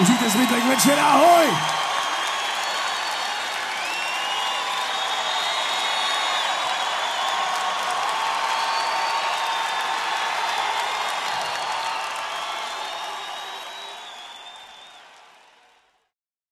Užijte zbytek večera, ahoj!